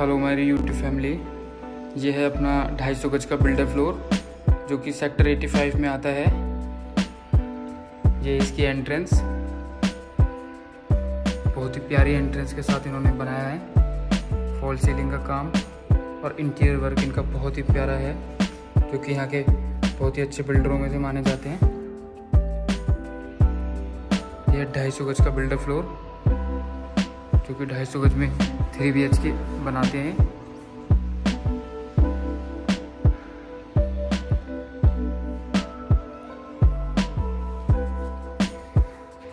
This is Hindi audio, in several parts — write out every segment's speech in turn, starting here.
हेलो मेरी यूट्यूब फैमिली। ये है अपना 250 गज का बिल्डर फ्लोर जो कि सेक्टर 85 में आता है। ये इसकी एंट्रेंस बहुत ही प्यारी एंट्रेंस के साथ इन्होंने बनाया है। फॉल सीलिंग का काम और इंटीरियर वर्क इनका बहुत ही प्यारा है, जो कि यहाँ के बहुत ही अच्छे बिल्डरों में से माने जाते हैं। यह ढाई गज का बिल्डर फ्लोर जो कि गज में थ्री बी के बनाते हैं।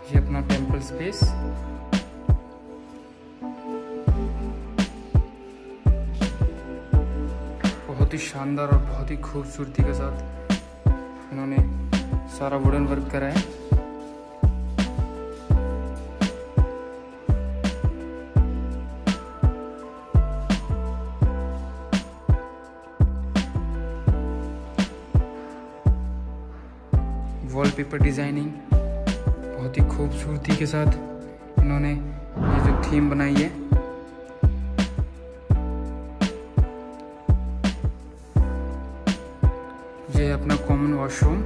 ये अपना टेंपल स्पेस। बहुत ही शानदार और बहुत ही खूबसूरती के साथ इन्होंने सारा वुडन वर्क करा है। वॉलपेपर डिज़ाइनिंग बहुत ही खूबसूरती के साथ इन्होंने ये जो थीम बनाई है। ये अपना कॉमन वॉशरूम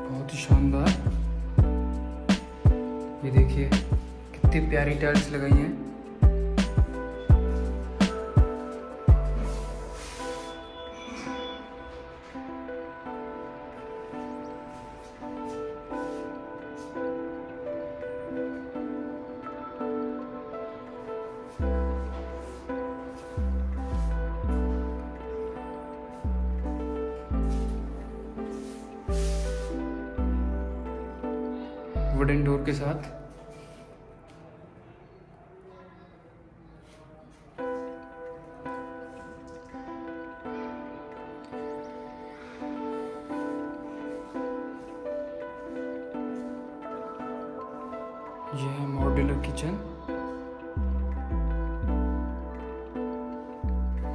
बहुत ही शानदार। ये देखिए, कितनी प्यारी टाइल्स लगाई हैं। वुडन डोर के साथ यह है modular kitchen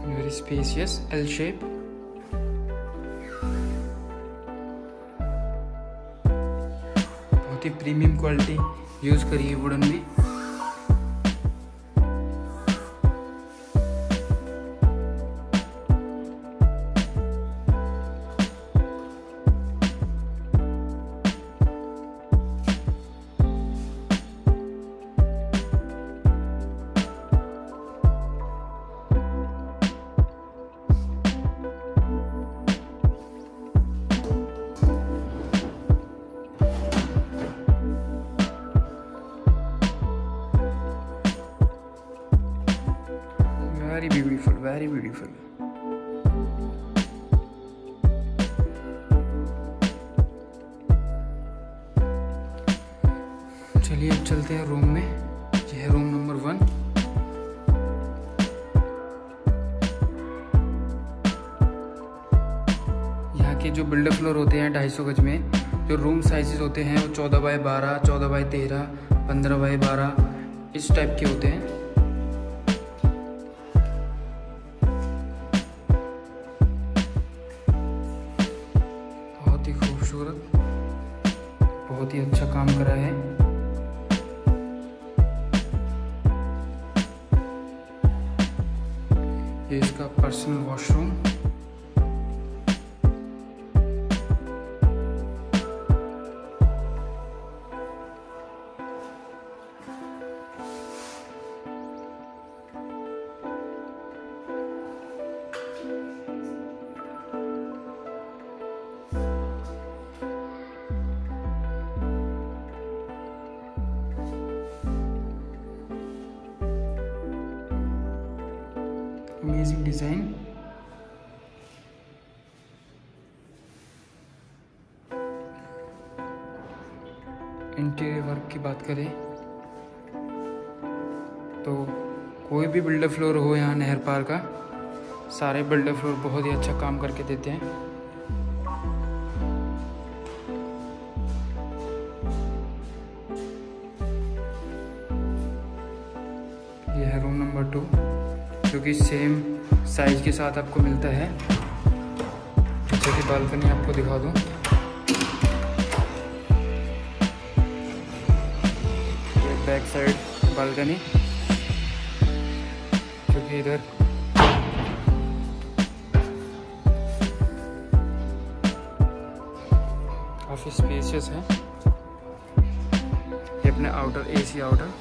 very spacious L shape बहुत ही प्रीमियम क्वालिटी यूज़ करी है वुडन में very beautiful. चलिए अब चलते हैं रूम में। यह रूम नंबर वन यहाँ के जो बिल्डर फ्लोर होते हैं ढाई सौ गज में, जो रूम साइजेस होते हैं वो चौदह बाय बारह, चौदह बाय तेरह, पंद्रह बाय बारह, इस टाइप के होते ही। ये इसका personal washroom. Design interior work की बात करें तो कोई भी बिल्डर फ्लोर हो यहाँ नहर पार का, सारे बिल्डर फ्लोर बहुत ही अच्छा काम करके देते हैं। यह है रूम नंबर टू जो कि सेम साइज़ के साथ आपको मिलता है। पीछे कि बालकनी आपको दिखा दूँ। बैक साइड बालकनी क्योंकि इधर। काफ़ी स्पेशियस है। ये अपने आउटर एसी आउटर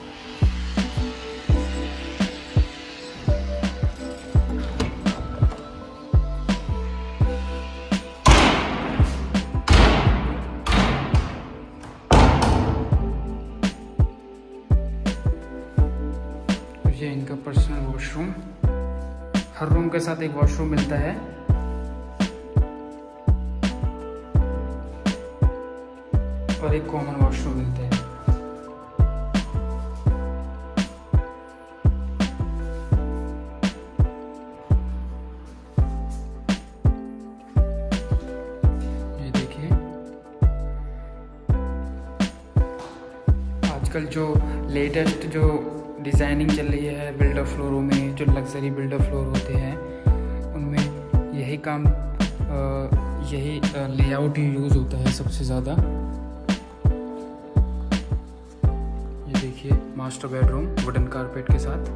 ये इनका पर्सनल वॉशरूम हर रूम के साथ एक वॉशरूम मिलता है। और एक कॉमन वॉशरूम मिलता है। आजकल जो लेटेस्ट जो डिज़ाइनिंग चल रही है बिल्डर फ्लोरों में, जो लग्जरी बिल्डर फ्लोर होते हैं, उनमें यही काम यही लेआउट ही यूज़ होता है सबसे ज़्यादा। ये देखिए मास्टर बेडरूम वुडन कारपेट के साथ।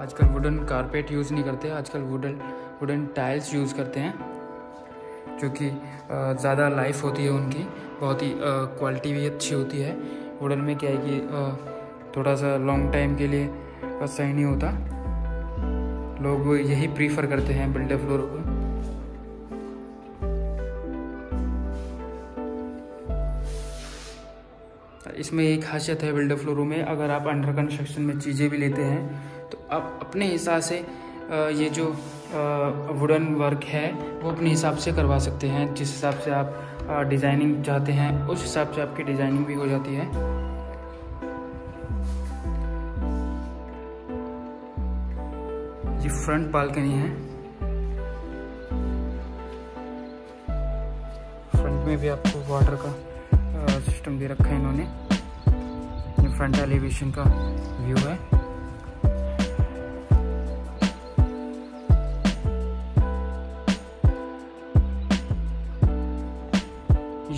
आजकल वुडन कारपेट यूज़ नहीं करते, आजकल वुडन वुडन टाइल्स यूज़ करते हैं, जो कि ज़्यादा लाइफ होती है उनकी, बहुत ही क्वालिटी भी अच्छी होती है। वुडन में क्या है कि थोड़ा सा लॉन्ग टाइम के लिए बस सही नहीं होता। लोग यही प्रीफर करते हैं बिल्डर फ्लोर को। इसमें एक खासियत है बिल्डर फ्लोरों में, अगर आप अंडर कंस्ट्रक्शन में चीज़ें भी लेते हैं तो आप अपने हिसाब से ये जो वुडन वर्क है, वो अपने हिसाब से करवा सकते हैं। जिस हिसाब से आप डिज़ाइनिंग चाहते हैं, उस हिसाब से आपकी डिज़ाइनिंग भी हो जाती है। फ्रंट बालकनी है। फ्रंट में भी आपको वाटर का सिस्टम दे रखा है इन्होंने। फ्रंट एलिवेशन का व्यू है।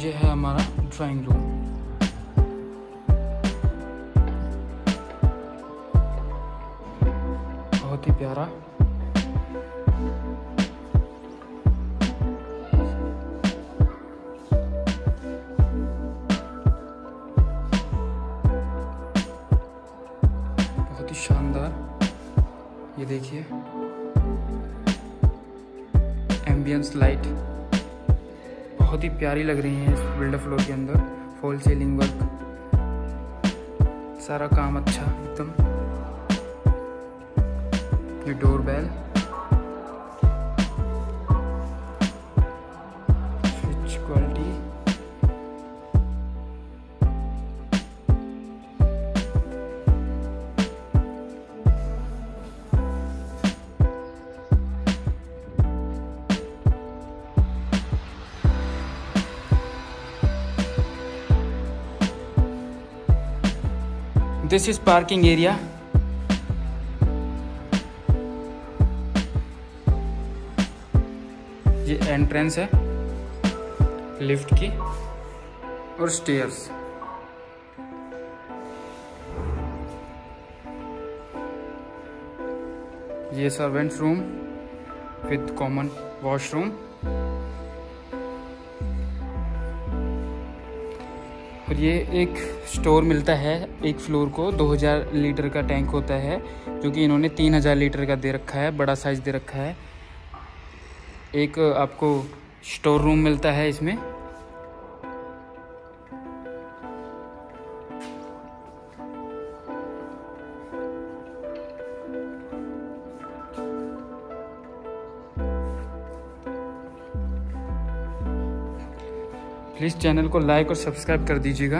ये है हमारा ड्राइंग रूम बहुत ही प्यारा ये देखिए। एम्बियंस लाइट बहुत ही प्यारी लग रही है इस बिल्डर फ्लोर के अंदर। फॉल सीलिंग वर्क सारा काम अच्छा एकदम। ये door switch this is parking area. ये एंट्रेंस है लिफ्ट की, और स्टेयर्स ये servants room with common washroom और ये एक स्टोर मिलता है, एक फ्लोर को 2000 लीटर का टैंक होता है, जो कि इन्होंने 3000 लीटर का दे रखा है, बड़ा साइज़ दे रखा है। एक आपको स्टोर रूम मिलता है इसमें। प्लीज़ चैनल को लाइक और सब्सक्राइब कर दीजिएगा।